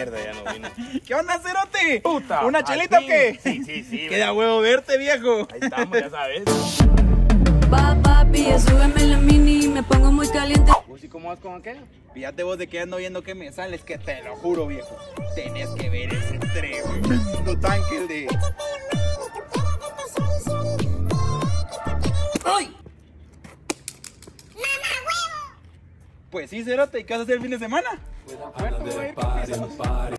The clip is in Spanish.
¿Qué onda, cerote? Puta, ¿Una chelita o qué? Sí, sí, sí. Queda huevo verte, viejo. Ahí estamos, ya sabes. Va papi, súbeme la mini, me pongo muy caliente. ¿Vos y cómo vas con aquello? Fíjate vos de que ando viendo que me sales, que te lo juro, viejo. Tenés que ver ese tremendo tanque el de... Pues sí, cerote, ¿y qué vas a hacer el fin de semana? Pues.